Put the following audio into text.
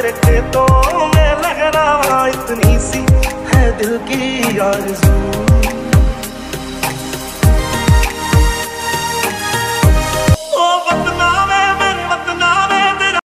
तेरे खेतों में रहा इतनी सी है दिल की आरज़ू।